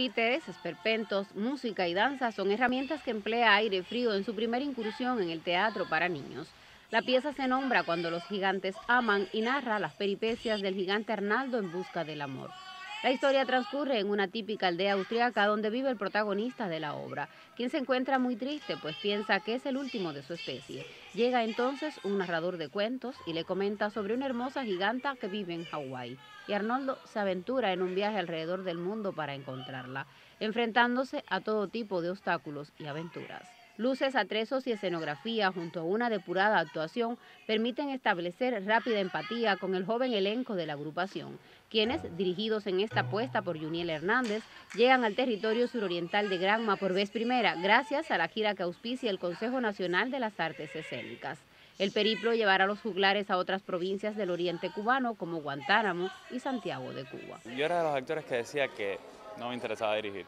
Títeres, esperpentos, música y danza son herramientas que emplea aire frío en su primera incursión en el teatro para niños. La pieza se nombra Cuando los gigantes aman y narra las peripecias del gigante Arnaldo en busca del amor. La historia transcurre en una típica aldea austriaca donde vive el protagonista de la obra, quien se encuentra muy triste pues piensa que es el último de su especie. Llega entonces un narrador de cuentos y le comenta sobre una hermosa giganta que vive en Hawái. Y Arnoldo se aventura en un viaje alrededor del mundo para encontrarla, enfrentándose a todo tipo de obstáculos y aventuras. Luces, atresos y escenografía junto a una depurada actuación permiten establecer rápida empatía con el joven elenco de la agrupación, quienes, dirigidos en esta apuesta por Juniel Hernández, llegan al territorio suroriental de Granma por vez primera gracias a la gira que auspicia el Consejo Nacional de las Artes Escénicas. El periplo llevará a los juglares a otras provincias del oriente cubano como Guantánamo y Santiago de Cuba. Yo era de los actores que decía que no me interesaba dirigir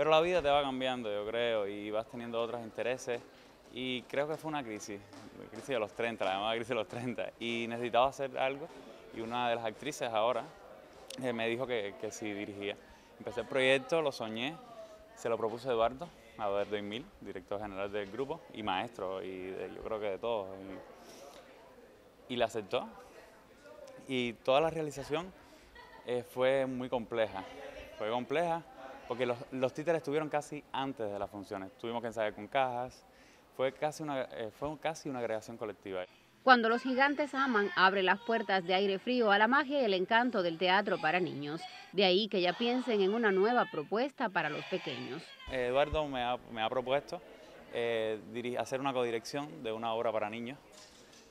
pero la vida te va cambiando, yo creo, y vas teniendo otros intereses. Y creo que fue una crisis, una crisis de los 30, la llamada crisis de los 30. Y necesitaba hacer algo. Y una de las actrices ahora eh, me dijo que, que sí dirigía. Empecé el proyecto, lo soñé, se lo propuso Eduardo, Eduardo Emil, director general del grupo y maestro, y yo creo que de todos. Y, y la aceptó. Y toda la realización eh, fue muy compleja. Fue compleja porque los, títeres estuvieron casi antes de las funciones. Tuvimos que ensayar con cajas, fue casi una, eh, fue casi una creación colectiva. Cuando los gigantes aman, abre las puertas de aire frío a la magia y el encanto del teatro para niños. De ahí que ya piensen en una nueva propuesta para los pequeños. Eduardo me ha, propuesto eh, hacer una codirección de una obra para niños,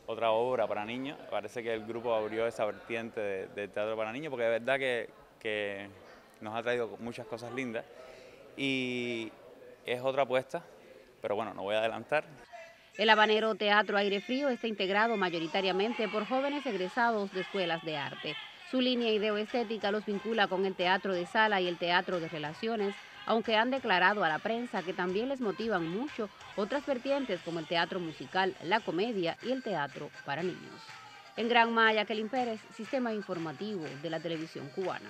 otra obra para niños. Parece que el grupo abrió esa vertiente del teatro para niños, porque de verdad que nos ha traído muchas cosas lindas y es otra apuesta, pero bueno, no voy a adelantar. El Habanero Teatro Aire Frío está integrado mayoritariamente por jóvenes egresados de escuelas de arte. Su línea ideoestética los vincula con el teatro de sala y el teatro de relaciones, aunque han declarado a la prensa que también les motivan mucho otras vertientes como el teatro musical, la comedia y el teatro para niños. En Gran Maya, Kelly Pérez, Sistema Informativo de la Televisión Cubana.